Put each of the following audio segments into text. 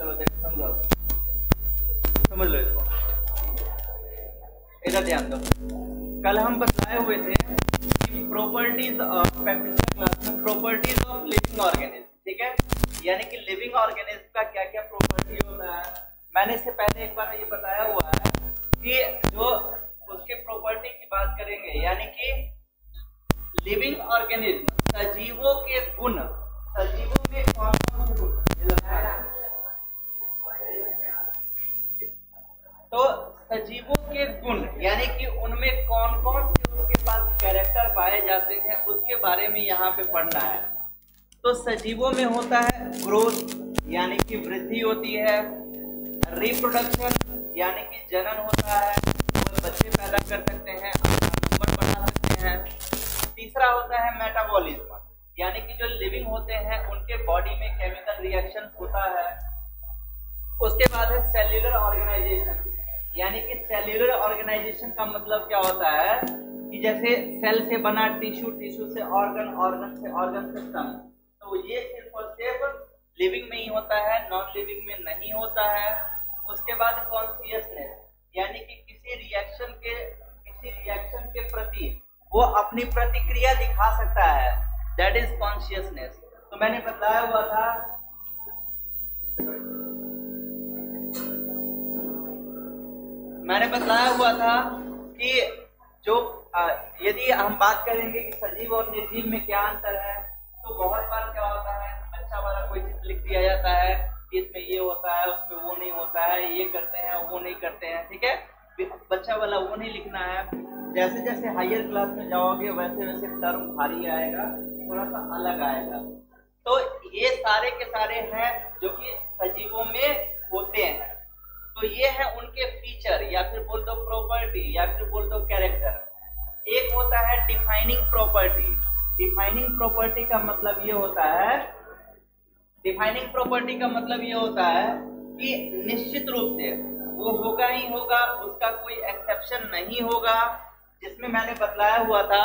चलो देखो, समझो लो इसको। इधर ध्यान दो। कल हम बताए हुए थे कि properties properties of living organism ठीक है? यानी कि लिविंग ऑर्गेनिज्म का क्या क्या प्रॉपर्टी होता है। मैंने इससे पहले एक बार ये बताया हुआ है कि जो उसके प्रॉपर्टी की बात करेंगे, यानी कि लिविंग ऑर्गेनिज्म सजीवों के गुण। सजीवों में कौन कौन से गुण? तो सजीवों के गुण, यानी कि उनमें कौन कौन से उसके पास कैरेक्टर पाए जाते हैं, उसके बारे में यहाँ पे पढ़ना है। तो सजीवों में होता है ग्रोथ यानी कि वृद्धि होती है। रिप्रोडक्शन यानी कि जनन होता है। वो बच्चे पैदा कर सकते हैं नंबर बढ़ा सकते हैं। तीसरा होता है मेटाबॉलिज्म यानी कि जो लिविंग होते हैं, उनके बॉडी में केमिकल रिएक्शन होता है। उसके बाद है सेल्यूलर ऑर्गेनाइजेशन यानी कि सेल्यूलर ऑर्गेनाइजेशन का मतलब क्या होता है कि जैसे सेल से बना टिश्यू टिश्यू से ऑर्गन ऑर्गन से ऑर्गन सिस्टम तो ये सिर्फ़ और सिर्फ़ लिविंग में ही होता है नॉन लिविंग में नहीं होता है। उसके बाद कॉन्सियसनेस यानी कि किसी रिएक्शन के, किसी रिएक्शन के प्रति वो अपनी प्रतिक्रिया दिखा सकता है। दैट इज़ कॉन्शियसनेस तो मैंने बताया हुआ था। मैंने बताया हुआ था कि जो यदि हम बात करेंगे कि सजीव और निर्जीव में क्या अंतर है तो बहुत बार क्या होता है अच्छा वाला कोई चीज़ लिख दिया जाता है कि इसमें ये होता है, उसमें वो नहीं होता है, ये करते हैं, वो नहीं करते हैं, ठीक है? बच्चा वाला वो नहीं लिखना है। जैसे जैसे हायर क्लास में जाओगे, वैसे वैसे टर्म भारी आएगा थोड़ा सा अलग आएगा। तो ये सारे के सारे हैं जो कि सजीवों में होते हैं। तो ये है उनके फीचर या फिर बोल दो प्रॉपर्टी या फिर बोल दो कैरेक्टर एक होता है डिफाइनिंग प्रॉपर्टी डिफाइनिंग प्रॉपर्टी का मतलब ये होता है डिफाइनिंग प्रॉपर्टी का मतलब ये होता है कि निश्चित रूप से वो होगा ही होगा, उसका कोई एक्सेप्शन नहीं होगा, जिसमें मैंने बतलाया हुआ था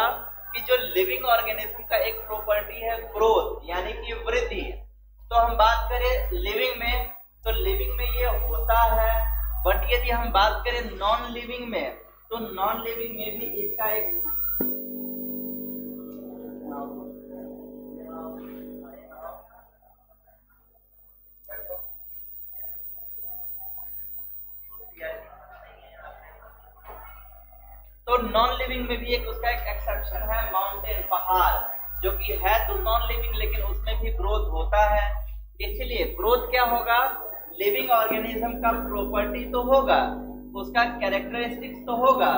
कि जो लिविंग ऑर्गेनिज्म का एक प्रॉपर्टी है ग्रोथ यानी कि वृद्धि। तो हम बात करें लिविंग में तो लिविंग में ये होता है बट यदि हम बात करें नॉन लिविंग में तो नॉन लिविंग में भी इसका एक तो नॉन लिविंग में भी एक उसका एक एक्सेप्शन है माउंटेन पहाड़, जो कि है तो नॉन लिविंग लेकिन उसमें भी ग्रोथ होता है। इसलिए ग्रोथ क्या होगा? लिविंग ऑर्गेनिज्म का प्रॉपर्टी तो होगा, उसका कैरेक्टरिस्टिक्स तो होगा,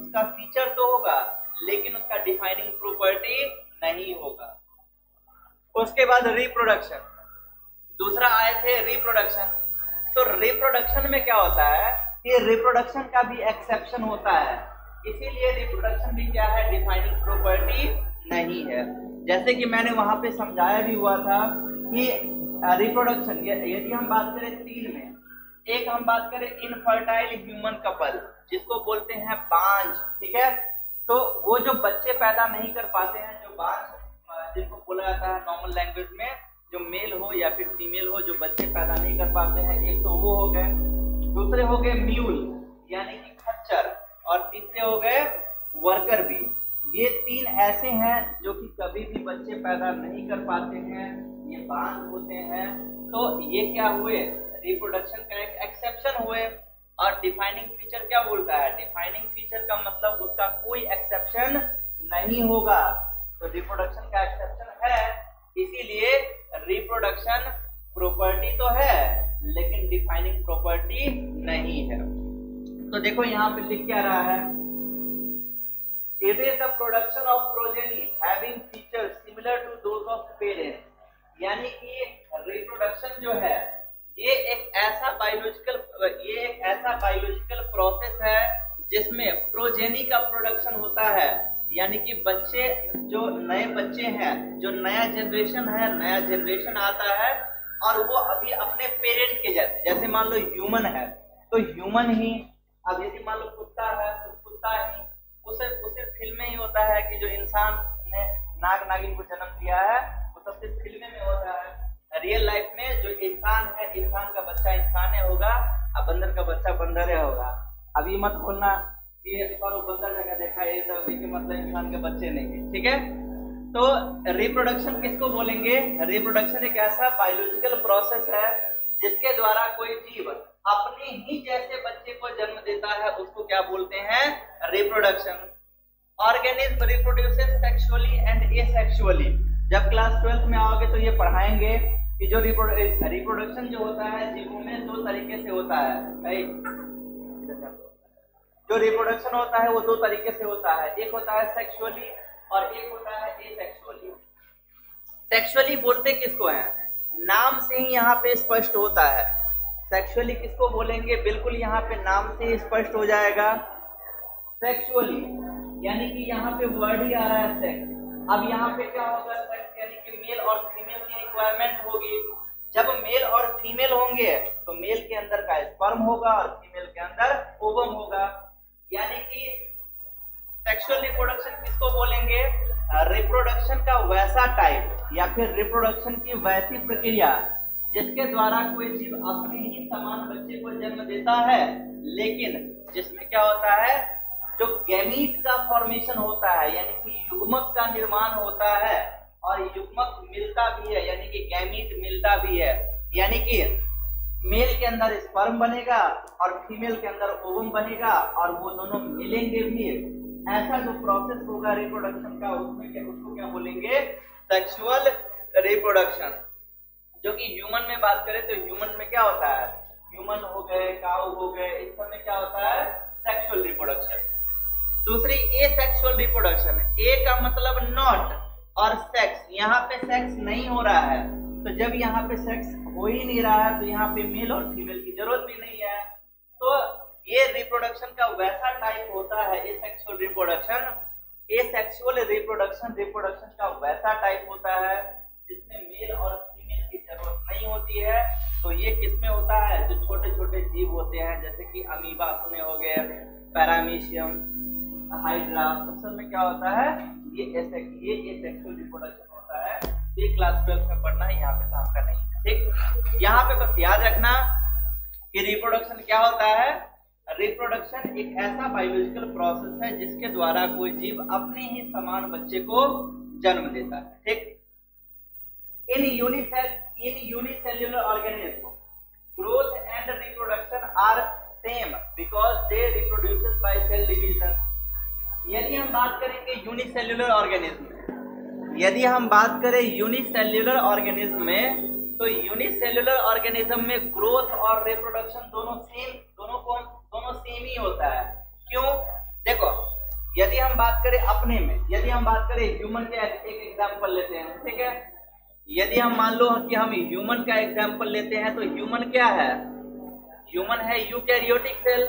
उसका फीचर तो होगा, लेकिन उसका डिफाइनिंग प्रॉपर्टी नहीं होगा। उसके बाद रिप्रोडक्शन दूसरा आए थे रिप्रोडक्शन तो रिप्रोडक्शन में क्या होता है? कि रिप्रोडक्शन का भी एक्सेप्शन होता है। इसीलिए रिप्रोडक्शन भी क्या है? डिफाइनिंग प्रॉपर्टी नहीं है। जैसे कि मैंने वहाँ पे समझाया भी हुआ था कि रिप्रोडक्शन यदि हम बात करें तीन में, एक हम बात करें इनफर्टाइल ह्यूमन कपल जिसको बोलते हैं बांझ, ठीक है? तो वो जो बच्चे पैदा नहीं कर पाते हैं, जो बांझ जिनको बोला जाता है नॉर्मल लैंग्वेज में, जो मेल हो या फिर फीमेल हो, जो बच्चे पैदा नहीं कर पाते हैं, एक तो वो हो गए, दूसरे हो गए म्यूल यानी कि खच्चर, और तीसरे हो गए वर्कर भी। ये तीन ऐसे हैं जो कि कभी भी बच्चे पैदा नहीं कर पाते हैं ये बाँध होते हैं। तो ये क्या हुए? रिप्रोडक्शन का एक एक्सेप्शन हुए। और डिफाइनिंग फीचर क्या बोलता है? डिफाइनिंग फीचर का मतलब उसका कोई एक्सेप्शन नहीं होगा। तो रिप्रोडक्शन का एक्सेप्शन है। इसीलिए रिप्रोडक्शन प्रॉपर्टी तो है, लेकिन डिफाइनिंग प्रॉपर्टी नहीं है। तो देखो यहाँ पे लिख क्या रहा है। It is the production of progeny having features similar to those of. यानी कि रिप्रोडक्शन जो है, ये एक ऐसा बायोलॉजिकल ये एक ऐसा बायोलॉजिकल प्रोसेस है जिसमें प्रोजेनी का प्रोडक्शन होता है। यानी कि बच्चे, जो नए बच्चे हैं, जो नया जनरेशन है, नया जनरेशन आता है और वो अभी अपने पेरेंट के जैसे जैसे मान लो ह्यूमन है तो ह्यूमन ही, अब यदि मान लो कुत्ता है तो कुत्ता ही, उसे उसे फ़िल्म में ही होता है कि जो इंसान ने नाग नागिन को जन्म दिया है वो फ़िल्म में होता है। रियल लाइफ में जो इंसान है, इंसान का बच्चा इंसान है होगा, और बंदर का बच्चा बंदर है होगा। अभी मत बोलना पर वो बंदर जगह देखा, ये तो के मतलब इंसान के बच्चे नहीं है, ठीक है? तो रिप्रोडक्शन किसको बोलेंगे? रिप्रोडक्शन एक ऐसा बायोलॉजिकल प्रोसेस है, जिसके द्वारा कोई जीव अपने ही जैसे बच्चे को जन्म देता है, उसको क्या बोलते हैं? Reproduction organism reproduces sexually and asexually जब क्लास ट्वेल्थ में आओगे तो ये पढ़ाएँगे कि जो रिप्रोडक्शन जो होता है जीवों में, दो तरीके से होता है। जो। रिप्रोडक्शन होता है, वो दो तरीके से होता है। एक होता है सेक्सुअली और एक होता है एसेक्सुअली सेक्सुअली बोलते किसको है? नाम से ही यहाँ पे स्पष्ट होता है। सेक्सुअली किसको बोलेंगे? बिल्कुल यहाँ पे नाम से स्पष्ट हो जाएगा। सेक्सुअली यानी कि यहाँ पे वर्ड ही आ रहा है सेक्स अब यहाँ पे क्या होगा? सेक्स यानी कि मेल और फीमेल की रिक्वायरमेंट होगी। जब मेल और फीमेल होंगे तो मेल के अंदर का स्पर्म होगा और फीमेल के अंदर ओवम होगा। यानी कि सेक्सुअल रिप्रोडक्शन किसको बोलेंगे? रिप्रोडक्शन का वैसा टाइप या फिर रिप्रोडक्शन की वैसी प्रक्रिया, जिसके द्वारा कोई जीव अपने ही समान बच्चे को जन्म देता है, लेकिन जिसमें क्या होता है? जो गैमीट का फॉर्मेशन होता है, यानी कि युग्मक का निर्माण होता है, और युग्मक मिलता भी है, यानी कि गैमीट मिलता भी है, यानी कि मेल के अंदर स्पर्म बनेगा और फीमेल के अंदर ओवम बनेगा, और वो दोनों मिलेंगे भी। ऐसा जो प्रोसेस होगा रिप्रोडक्शन का, उसमें क्या उसको क्या बोलेंगे? सेक्सुअल रिप्रोडक्शन जो कि ह्यूमन में बात करें तो ह्यूमन में क्या होता है? ह्यूमन हो गए काउ हो गए, इस सब में क्या होता है? सेक्सुअल रिप्रोडक्शन दूसरी, ए सेक्सुअल रिप्रोडक्शन ए का मतलब नॉट और सेक्स यहाँ पे सेक्स नहीं हो रहा है। तो जब यहाँ पे सेक्स हो ही नहीं रहा है तो यहाँ पे मेल और फीमेल की ज़रूरत भी नहीं है। तो ये रिप्रोडक्शन का वैसा टाइप होता है, asexual reproduction asexual reproduction reproduction का वैसा टाइप होता है, जिसमें मेल और फीमेल की ज़रूरत नहीं होती है। तो ये किसमें होता है? जो छोटे छोटे जीव होते हैं, जैसे कि अमीबा सुने हो गए पैरामीशियम हाइड्रा सब में क्या होता है? ये ऐसे, ये एसेक्सुअल रिप्रोडक्शन होता है। ये क्लास ट्वेल्थ में पढ़ना है यहाँ पे काम का नहीं ठीक? यहाँ पे बस याद रखना कि रिप्रोडक्शन क्या होता है? रिप्रोडक्शन एक ऐसा बायोलॉजिकल प्रोसेस है जिसके द्वारा कोई जीव अपने ही समान बच्चे को जन्म देता है। ठीक? In unicell in unicellular organism growth and reproduction are same because they reproduces by cell division यदि हम बात करेंगे यूनिसेल्युलर ऑर्गेनिज्म यदि हम बात करें यूनिसेल्युलर ऑर्गेनिज्म में तो यूनिसेल्युलर ऑर्गेनिज्म में ग्रोथ और रिप्रोडक्शन दोनों सेम दोनों को दोनों सेम ही होता है। क्यों? देखो, यदि हम बात करें अपने में, यदि हम बात करें ह्यूमन का एक एग्ज़ाम्पल लेते हैं, ठीक है? यदि हम मान लो कि हम ह्यूमन का एग्ज़ाम्पल लेते हैं तो ह्यूमन क्या है? ह्यूमन है यूकैरियोटिक सेल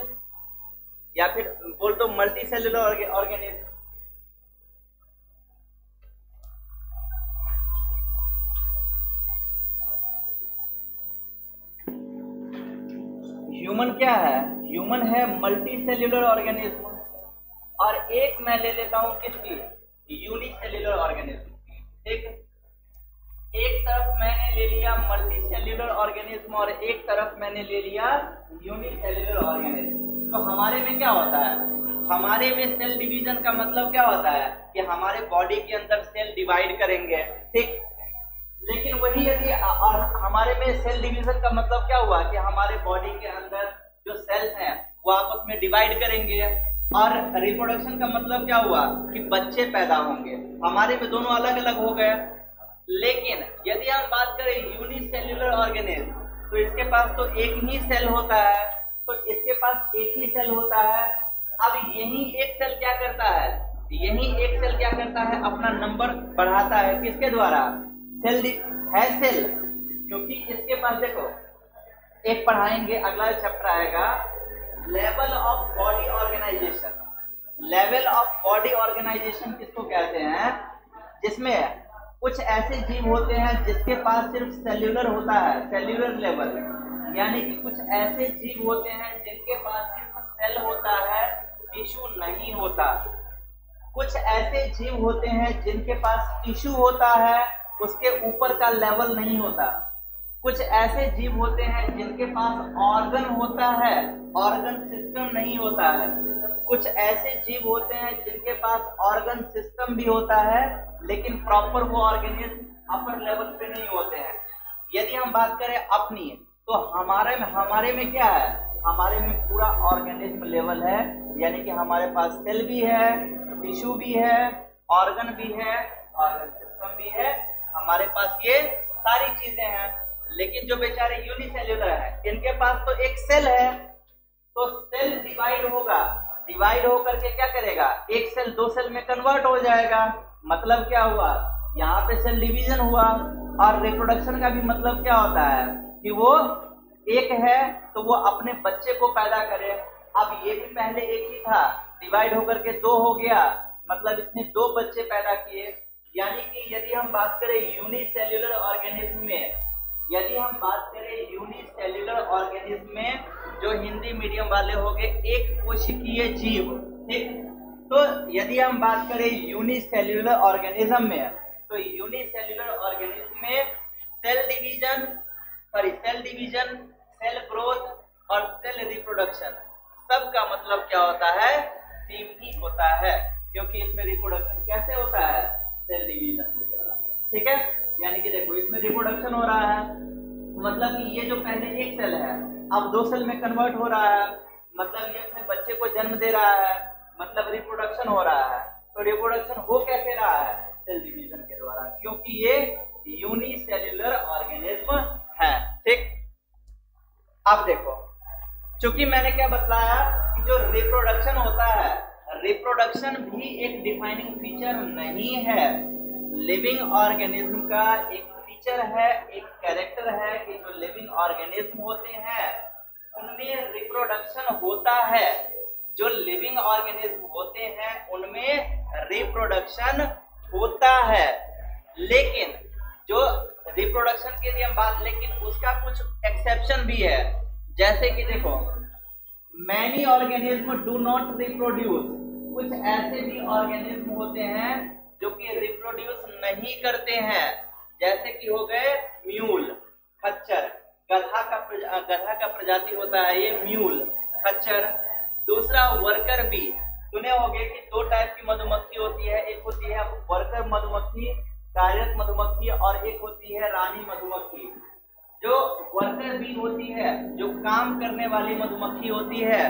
या फिर बोल दो मल्टी सेलुलर ऑर्गेनिज्म ह्यूमन क्या है? ह्यूमन है मल्टी सेल्यूलर ऑर्गेनिज्म और एक मैं ले लेता हूँ किसकी? यूनिसेल्युलर ऑर्गेनिज्म ठीक एक तरफ़ मैंने ले लिया मल्टी सेल्यूलर ऑर्गेनिज्म और एक तरफ़ मैंने ले लिया यूनिसेल्युलर ऑर्गेनिज्म तो हमारे में क्या होता है? हमारे में सेल डिवीज़न का मतलब क्या होता है? कि हमारे बॉडी के अंदर सेल डिवाइड करेंगे, ठीक? लेकिन वही यदि और हमारे में सेल डिवीज़न का मतलब क्या हुआ? कि हमारे बॉडी के अंदर जो सेल्स हैं, वो आपस में डिवाइड करेंगे। और रिप्रोडक्शन का मतलब क्या हुआ? कि बच्चे पैदा होंगे। हमारे में दोनों अलग अलग हो गए। लेकिन यदि हम बात करें यूनिसेल्युलर ऑर्गेनिज्म तो इसके पास तो एक ही सेल होता है। तो इसके पास एक ही सेल होता है। अब यही एक सेल क्या करता है? यही एक सेल क्या करता है? अपना नंबर बढ़ाता है। किसके द्वारा? सेल है सेल क्योंकि इसके पास देखो, एक पढ़ाएँगे, अगला चैप्टर आएगा। Level of body organisation level of body organisation किसको कहते हैं? जिसमें कुछ ऐसे जीव होते हैं जिसके पास सिर्फ़ सेल्यूलर होता है सेल्यूलर लेवल यानी कि कुछ ऐसे जीव होते हैं जिनके पास सिर्फ़ सेल होता है, टिश्यू नहीं होता। कुछ ऐसे जीव होते हैं जिनके पास टिश्यू होता है, उसके ऊपर का लेवल नहीं होता। कुछ ऐसे जीव होते हैं जिनके पास ऑर्गन होता है ऑर्गन सिस्टम नहीं होता है। कुछ ऐसे जीव होते हैं जिनके पास ऑर्गन सिस्टम भी होता है, लेकिन प्रॉपर वो ऑर्गेनिज्म अपर लेवल पे नहीं होते हैं। यदि हम बात करें अपनी तो हमारे में हमारे में क्या है? हमारे में पूरा ऑर्गेनिज्म लेवल है, यानी कि हमारे पास सेल भी है टिश्यू भी है ऑर्गन भी है ऑर्गन सिस्टम भी है। हमारे पास ये सारी चीज़ें हैं। लेकिन जो बेचारे यूनिसेल्युलर है, इनके पास तो एक सेल है। तो सेल डिवाइड होगा। डिवाइड होकर के क्या करेगा? एक सेल दो सेल में कन्वर्ट हो जाएगा। मतलब क्या हुआ? यहाँ पे सेल डिवीज़न हुआ। और रिप्रोडक्शन का भी मतलब क्या होता है? कि वो एक है तो वो अपने बच्चे को पैदा करे। अब ये भी पहले एक ही था। डिवाइड होकर के दो हो गया। मतलब इसने दो बच्चे पैदा किए। यानी कि यदि हम बात करें यूनिसेल्युलर ऑर्गेनिज्म में, यदि हम बात करें यूनिसेल्युलर ऑर्गेनिज्म में, जो हिंदी मीडियम वाले हो गए, एक कोशिकीय जीव, ठीक? तो यदि हम बात करें यूनिसेल्युलर ऑर्गेनिज्म में तो यूनिसेल्युलर ऑर्गेनिज्म में cell division sorry cell division cell growth और सेल रिप्रोडक्शन सबका मतलब क्या होता है? सेम ही होता है, क्योंकि इसमें रिप्रोडक्शन कैसे होता है? सेल डिवीज़न ठीक है? यानी कि देखो, इसमें रिप्रोडक्शन हो रहा है। मतलब कि ये जो पहले एक सेल है, अब दो सेल में कन्वर्ट हो रहा है। मतलब ये अपने बच्चे को जन्म दे रहा है। मतलब रिप्रोडक्शन हो रहा है। तो रिप्रोडक्शन हो कैसे रहा है? सेल डिवीज़न के द्वारा, क्योंकि ये यूनिसेल्युलर ऑर्गेनिज्म है, ठीक? अब देखो, चूँकि मैंने क्या बतलाया कि जो रिप्रोडक्शन होता है रिप्रोडक्शन भी एक डिफाइनिंग फीचर नहीं है। लिविंग ऑर्गेनिज्म का एक फीचर है, एक कैरेक्टर है कि जो लिविंग ऑर्गेनिज्म होते हैं, उनमें रिप्रोडक्शन होता है। जो लिविंग ऑर्गेनिज्म होते हैं, उनमें रिप्रोडक्शन होता है। लेकिन जो रिप्रोडक्शन के लिए हम बात, लेकिन उसका कुछ एक्सेप्शन भी है। जैसे कि देखो many organism do not reproduce कुछ ऐसे भी ऑर्गेनिज्म होते हैं जो कि रिप्रोड्यूस नहीं करते हैं। जैसे कि हो गए म्यूल खच्चर। गधा का गधा का प्रजाति होता है ये म्यूल खच्चर। दूसरा वर्कर बी सुने होंगे कि दो टाइप की मधुमक्खी होती है एक होती है वर्कर मधुमक्खी कार्यरत मधुमक्खी और एक होती है रानी मधुमक्खी जो बी होती है, जो काम करने वाली मधुमक्खी होती है,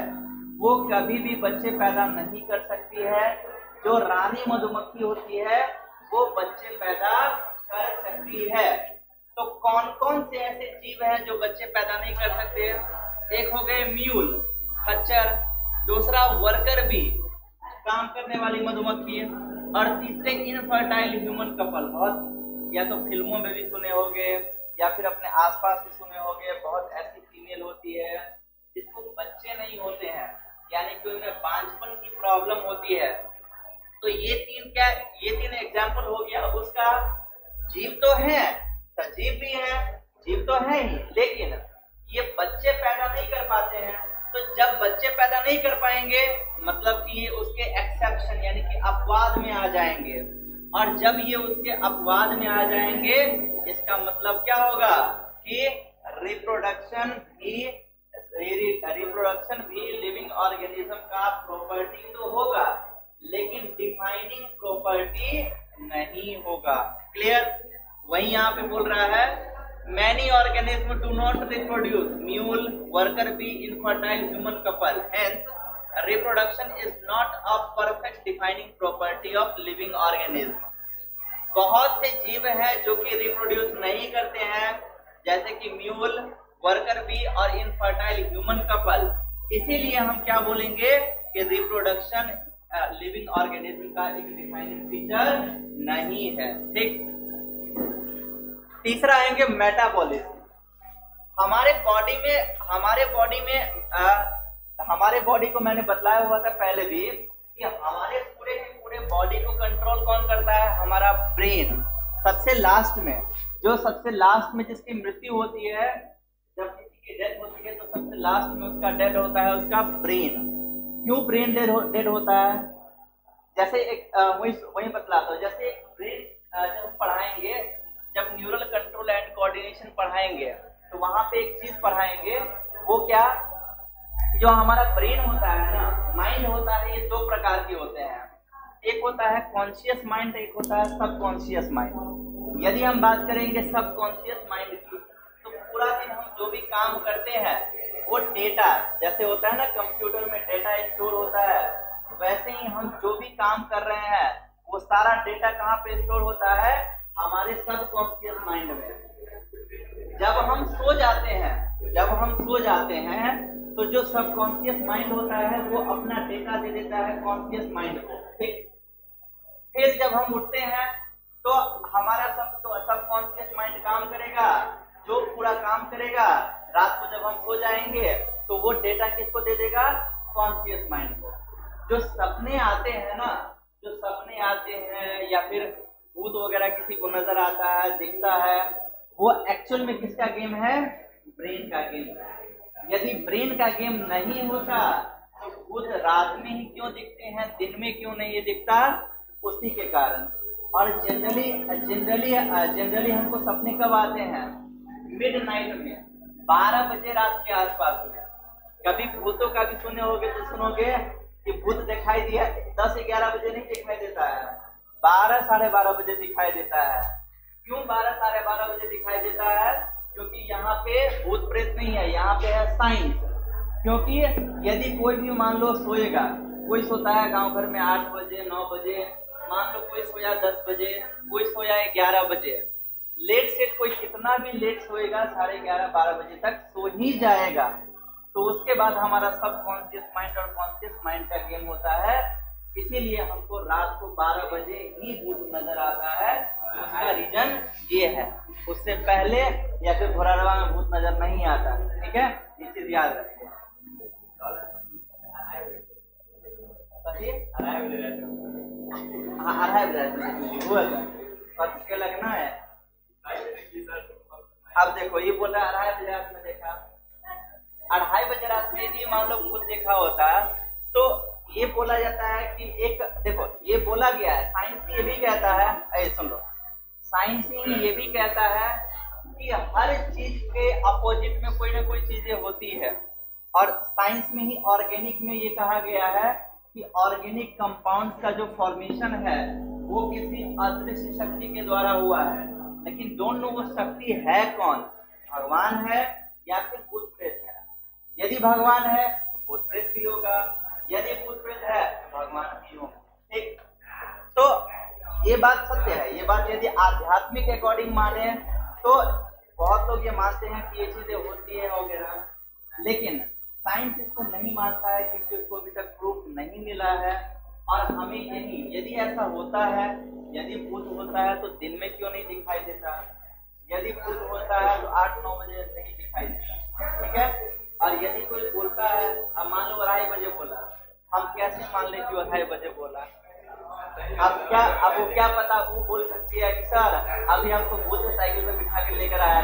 वो कभी भी बच्चे पैदा नहीं कर सकती है। जो रानी मधुमक्खी होती है, वो बच्चे पैदा कर सकती है। तो कौन कौन से ऐसे जीव हैं जो बच्चे पैदा नहीं कर सकते? एक हो गए म्यूल, खच्चर, दूसरा वर्कर भी काम करने वाली मधुमक्खी, और तीसरे इनफर्टाइल ह्यूमन कपल बहुत, या तो फ़िल्मों में भी सुने होंगे या फिर अपने आसपास भी सुने होंगे, बहुत ऐसी फीमेल होती है, जिसको बच्चे नहीं होते हैं, यानी कि उनमें बांझपन की प्रॉब्लम होती है। तो ये तीन क्या, ये तीन एग्ज़ाम्पल हो गया। उसका जीव तो है, सजीव भी है, जीव तो है ही, लेकिन ये बच्चे पैदा नहीं कर पाते हैं। तो जब बच्चे पैदा नहीं कर पाएँगे मतलब कि ये उसके एक्सेप्शन यानी कि अपवाद में आ जाएँगे। और जब ये उसके अपवाद में आ जाएँगे, इसका मतलब क्या होगा कि रिप्रोडक्शन भी रिप्रोडक्शन भी लिविंग ऑर्गेनिज्म का प्रॉपर्टी तो होगा, लेकिन डिफाइनिंग प्रॉपर्टी नहीं होगा। क्लियर वही यहाँ पे बोल रहा है many organism do not reproduce mule worker bee infertile human couple hence reproduction is not a perfect defining property of living organism बहुत से जीव हैं जो कि रिप्रोड्यूस नहीं करते हैं जैसे कि म्यूल वर्कर बी और इनफर्टाइल ह्यूमन कपल इसीलिए हम क्या बोलेंगे कि रिप्रोडक्शन लिविंग ऑर्गेनिज्म का एक डिफाइनिंग फीचर नहीं है। ठीक? तीसरा आएँगे मेटाबॉलिज्म हमारे बॉडी में हमारे बॉडी में आ, हमारे बॉडी को मैंने बतलाया हुआ था पहले भी कि हमारे पूरे के पूरे बॉडी को कंट्रोल कौन करता है? हमारा ब्रेन सबसे लास्ट में जो सबसे लास्ट में जिसकी मृत्यु होती है जब किसी की डेथ होती है तो सबसे लास्ट में उसका डेड होता है उसका ब्रेन क्यों ब्रेन डेड हो, होता है? जैसे एक वही वही बतलाता हूँ जैसे ब्रेन जब हम पढ़ाएँगे जब न्यूरल कंट्रोल एंड कोऑर्डिनेशन पढ़ाएँगे तो वहाँ पे एक चीज़ पढ़ाएँगे वो क्या? जो हमारा ब्रेन होता है ना माइंड होता है, ये दो प्रकार के होते हैं। एक होता है कॉन्शियस माइंड एक होता है सब कॉन्शियस माइंड यदि हम बात करेंगे सब कॉन्शियस माइंड की तो पूरा दिन हम जो भी काम करते हैं, वो डेटा जैसे होता है ना कंप्यूटर में डेटा स्टोर होता है, वैसे ही हम जो भी काम कर रहे हैं, वो सारा डेटा कहाँ पे स्टोर होता है? हमारे सब कॉन्शियस माइंड में। जब हम सो जाते हैं, जब हम सो जाते हैं तो जो सब कॉन्शियस माइंड होता है, वो अपना डेटा दे देता है कॉन्शियस माइंड को, ठीक? फिर जब हम उठते हैं तो हमारा सब तो सब माइंड काम करेगा, जो पूरा काम करेगा, रात को जब हम सो जाएँगे तो वो डेटा किसको दे देगा? कॉन्शियस माइंड को। जो सपने आते हैं ना, जो सपने आते हैं, या फिर भूत वगैरह किसी को नज़र आता है, दिखता है, वो एक्चुअल में किसका गेम है? ब्रेन का गेम है। यदि ब्रेन का गेम नहीं होता तो भूत रात में ही क्यों दिखते हैं, दिन में क्यों नहीं ये दिखता? उसी के कारण। और जनरली जनरली जनरली हमको सपने कब आते हैं? मिड नाइट में, बारह बजे रात के आसपास में। कभी भूतों का भी सुने होगे तो सुनोगे कि भूत दिखाई दिया, दस ग्यारह बजे नहीं दिखाई देता है। बारह साढ़े बारह बजे दिखाई देता है। क्यों बारह साढ़े बारह बजे दिखाई देता है? क्योंकि यहाँ पे भूत प्रेत नहीं है, यहाँ पे है साइंस क्योंकि यदि कोई भी मान लो सोएगा, कोई सोता है गाँव घर में आठ बजे, नौ बजे, मान लो कोई सोया दस बजे, कोई सोया ग्यारह बजे। लेट से कोई कितना भी लेट सोएगा, साढ़े ग्यारह, बारह बजे तक सो ही जाएगा। तो उसके बाद हमारा सब कॉन्शियस माइंड और कॉन्शियस माइंड का गेम होता है। इसीलिए हमको रात को 12 बजे ही भूत नज़र आता है। उसका रीजन ये है। उससे पहले या फिर घोड़ा में भूत नज़र नहीं आता, ठीक है? ये चीज़ याद रखिए। हाँ के लगना है। अब देखो, ये बोल रहा अढ़ाई बजे रात में देखा। अढ़ाई बजे रात में यदि मान लो भूत देखा होता तो ये बोला जाता है कि एक, देखो, ये बोला गया है। साइंस ये भी कहता है, ऐ सुन लो। साइंस ये भी कहता है कि हर चीज़ के अपोजिट में कोई ना कोई चीज़ें होती है। और साइंस में ही ऑर्गेनिक में ये कहा गया है कि ऑर्गेनिक कंपाउंड का जो फॉर्मेशन है, वो किसी अदृश्य शक्ति के द्वारा हुआ है। लेकिन डोंट नो वो शक्ति है कौन? भगवान है या फिर भूत प्रेत है? यदि भगवान है तो भूत प्रेत भी होगा। यदि भूत प्रेत है तो भगवान भी होगा। ठीक? तो ये बात सत्य है। ये बात यदि आध्यात्मिक अकॉर्डिंग माने तो बहुत लोग ये मानते हैं कि ये चीज़ें होती है वगैरह, लेकिन साइंस इसको नहीं मानता है क्योंकि उसको अभी तक प्रूफ नहीं मिला है। और हमें यही यदि ऐसा होता है, यदि भूत होता है तो दिन में क्यों नहीं दिखाई देता? यदि भूत होता है तो आठ नौ बजे नहीं दिखाई देता, ठीक है? और यदि कोई बोलता है, अब मान लो अढ़ाई बजे बोला, हम कैसे मान लें कि अढ़ाई बजे बोला? अब क्या अब वो क्या पता, वो बोल सकती है कि सर, अभी हमको भूत साइकिल में बिठा के लेकर आया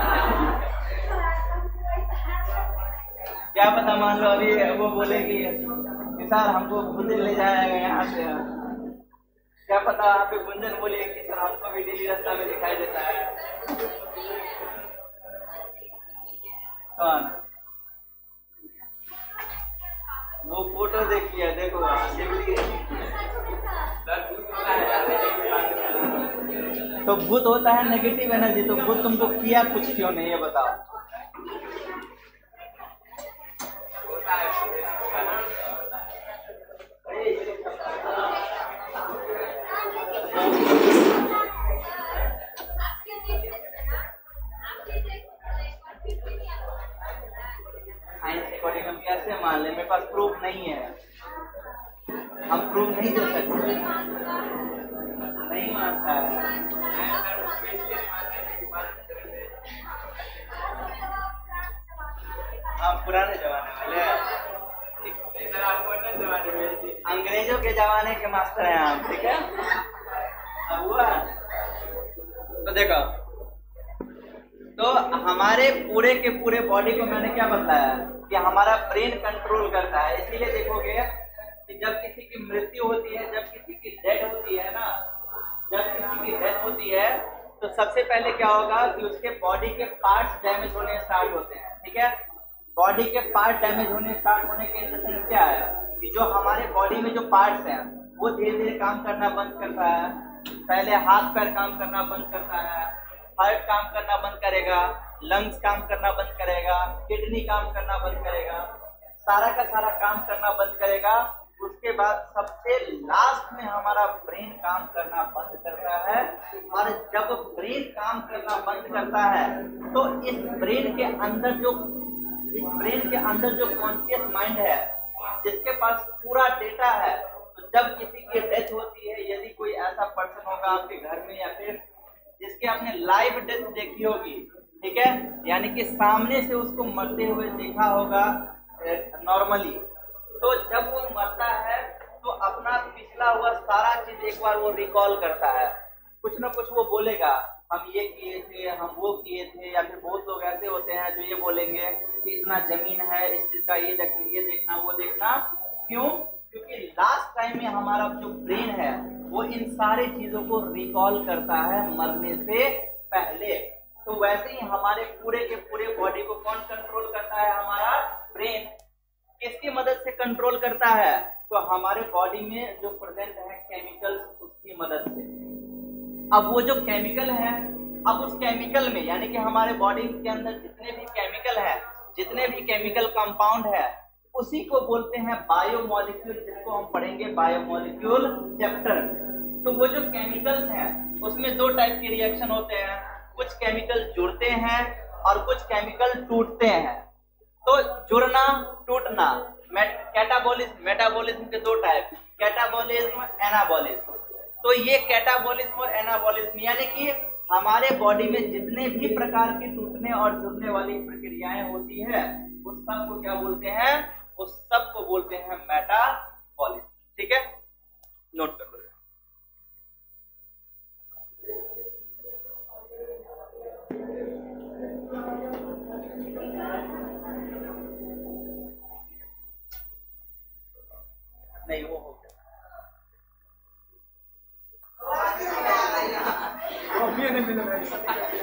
क्या पता मान लो अभी वो बोलेगी कि सर, हमको खुद ले जाएगा यहाँ से। क्या पता आप गुंजन बोले कि सर, हमको भी डेली रास्ता में दिखाई देता है। कौन? वो फ़ोटो देखिए देखो तो भूत होता है नेगेटिव एनर्जी तो भूत तुमको किया कुछ क्यों नहीं है, बताओ। कैसे मान ले मेरे पास प्रूफ नहीं है। हम प्रूफ नहीं दे सकते। नहीं मानता है। हाँ पुराने जमाने वाले अंग्रेज़ों के जमाने के मास्टर हैं आप ठीक है? हुआ। तो देखो तो हमारे पूरे के पूरे बॉडी को मैंने क्या बताया? कि हमारा ब्रेन कंट्रोल करता है। इसीलिए देखोगे कि जब किसी की मृत्यु होती है, जब किसी की डेथ होती है ना, जब किसी की डेथ होती है तो सबसे पहले क्या होगा कि उसके बॉडी के पार्ट्स डैमेज होने स्टार्ट होते हैं। ठीक है? बॉडी के पार्ट डैमेज होने स्टार्ट होने के इंटेंशन क्या है? कि जो हमारे बॉडी में जो पार्ट्स हैं, वो धीरे धीरे काम करना बंद करता है। पहले हाथ पैर काम करना बंद करता है। हार्ट काम करना बंद करेगा लंग्स काम करना बंद करेगा किडनी काम करना बंद करेगा, सारा का सारा काम करना बंद करेगा, उसके बाद सबसे लास्ट में हमारा ब्रेन काम करना बंद करता है। और जब ब्रेन काम करना बंद करता है तो इस ब्रेन के अंदर जो, इस ब्रेन के अंदर जो कॉन्शियस माइंड है, जिसके पास पूरा डेटा है तो जब किसी की डेथ होती है, यदि कोई ऐसा पर्सन होगा आपके घर में या फिर जिसके आपने लाइव डेथ देखी होगी, ठीक है? यानी कि सामने से उसको मरते हुए देखा होगा नॉर्मली तो जब वो मरता है तो अपना पिछला हुआ सारा चीज़ एक बार वो रिकॉल करता है। कुछ ना कुछ वो बोलेगा, हम ये किए थे, हम वो किए थे, या फिर बहुत लोग ऐसे होते हैं जो ये बोलेंगे कि इतना ज़मीन है, इस चीज़ का ये देखना ये देखना, वो देखना, क्यों? क्योंकि लास्ट टाइम में हमारा जो ब्रेन है, वो इन सारी चीज़ों को रिकॉल करता है मरने से पहले। तो वैसे ही हमारे पूरे के पूरे बॉडी को कौन कंट्रोल करता है? हमारा ब्रेन किसकी मदद से कंट्रोल करता है? तो हमारे बॉडी में जो प्रेजेंट है केमिकल्स उसकी मदद से। अब वो जो केमिकल है, अब उस केमिकल में, यानी कि हमारे बॉडी के अंदर जितने भी केमिकल है, जितने भी केमिकल कंपाउंड है उसी को बोलते हैं बायोमोलिक्यूल जिसको हम पढ़ेंगे बायोमोलिक्यूल चैप्टर तो वो जो केमिकल्स हैं, उसमें दो टाइप के रिएक्शन होते हैं। कुछ केमिकल जुड़ते हैं और कुछ केमिकल टूटते हैं। तो जुड़ना, टूटना कैटाबोलिज्म मेटाबॉलिज्म के दो टाइप कैटाबोलिज्म एनाबोलिज्म तो ये कैटाबोलिज्म और एनाबोलिज्म यानी कि हमारे बॉडी में जितने भी प्रकार की टूटने और जुड़ने वाली प्रक्रियाएँ होती है, उस सबको क्या बोलते हैं? उस सबको बोलते हैं मेटाबॉलिज्म ठीक है? नोट कर लो नहीं, वो हो गया।